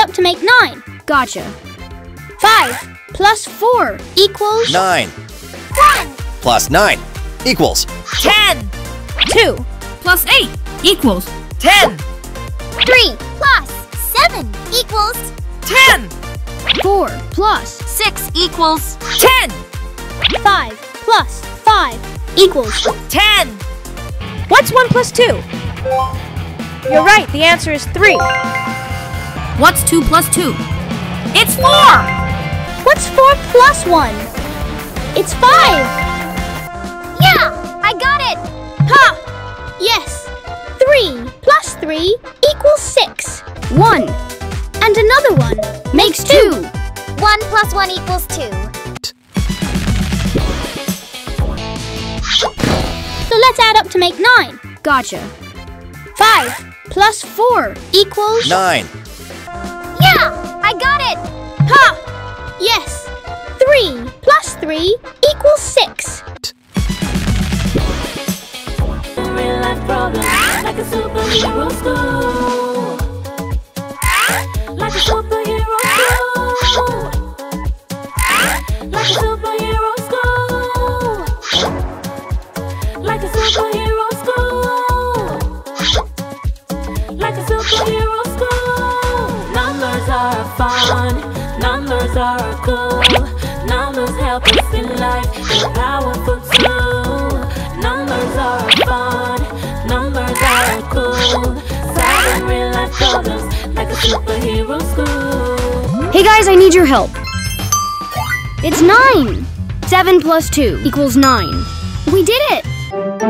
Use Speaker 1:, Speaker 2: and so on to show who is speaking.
Speaker 1: up to make 9.
Speaker 2: Gotcha.
Speaker 1: 5 plus 4 equals
Speaker 3: 9
Speaker 4: 1.
Speaker 3: plus 9 equals
Speaker 5: 10.
Speaker 1: 2.
Speaker 5: Plus 8 equals 10.
Speaker 4: 3 plus 7 equals
Speaker 5: 10.
Speaker 1: 4 plus
Speaker 5: 6 equals 10.
Speaker 1: 5 plus 5 equals
Speaker 5: 10.
Speaker 2: What's 1 plus 2? You're right, the answer is 3.
Speaker 5: What's 2 plus 2? It's 4.
Speaker 1: What's 4 plus 1? It's 5.
Speaker 4: Yeah, I got it.
Speaker 1: Ha! Yes. 3 plus 3 equals 6. 1. And another one makes 2.
Speaker 4: 1 plus 1 equals 2.
Speaker 1: So let's add up to make 9.
Speaker 2: Gotcha.
Speaker 1: 5 plus 4 equals
Speaker 3: 9
Speaker 4: Yeah, I got it.
Speaker 1: Ha! Yes. 3 plus 3 equals 6.
Speaker 6: real life problems like a superhero school. Numbers help us in life. They're powerful too. Numbers are fun. Numbers are cool. Real life problems like a superhero school.
Speaker 2: Hey guys, I need your help. It's 9. 7 plus 2 equals 9. We did it!